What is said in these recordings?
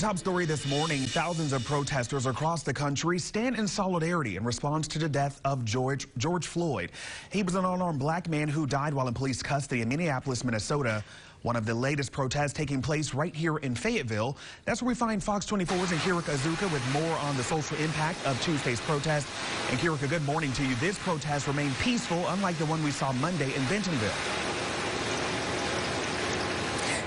Top story this morning, thousands of protesters across the country stand in solidarity in response to the death of George, George Floyd. He was an unarmed black man who died while in police custody in Minneapolis, Minnesota. One of the latest protests taking place right here in Fayetteville. That's where we find Fox 24's and Kirika Azuka with more on the social impact of Tuesday's protest. And Kirika, good morning to you. This protest remained peaceful, unlike the one we saw Monday in Bentonville.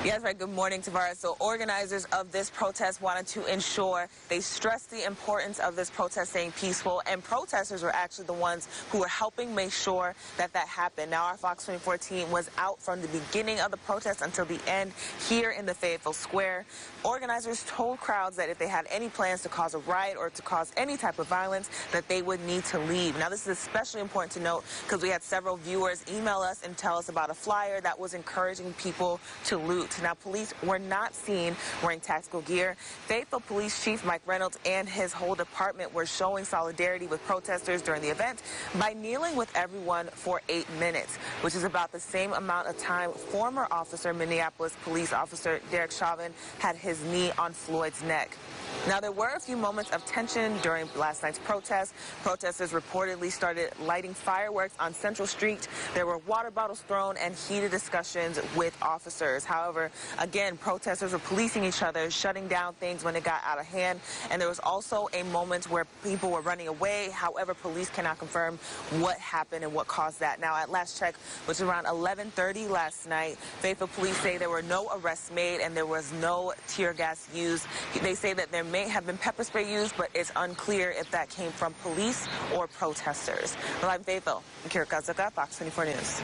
Yes, right. Good morning, Tavares. So organizers of this protest wanted to ensure they stressed the importance of this protest staying peaceful, and protesters were actually the ones who were helping make sure that that happened. Now, our Fox 24 team was out from the beginning of the protest until the end here in the Fayetteville Square. Organizers told crowds that if they had any plans to cause a riot or to cause any type of violence, that they would need to leave. Now, this is especially important to note because we had several viewers email us and tell us about a flyer that was encouraging people to loot. Now, police were not seen wearing tactical gear. Fayetteville Police Chief Mike Reynolds and his whole department were showing solidarity with protesters during the event by kneeling with everyone for eight minutes, which is about the same amount of time former officer, Minneapolis police officer Derek Chauvin, had his knee on Floyd's neck. Now, there were a few moments of tension during last night's protest. Protesters reportedly started lighting fireworks on Central Street. There were water bottles thrown and heated discussions with officers. However, again, protesters were policing each other, shutting down things when it got out of hand. And there was also a moment where people were running away. However, police cannot confirm what happened and what caused that. Now, at last check, which was around 11:30 last night, Fayetteville police say there were no arrests made and there was no tear gas used. They say that there may have been pepper spray used, but it's unclear if that came from police or protesters. Live in Fayetteville, Kirika Azuka, Fox 24 News.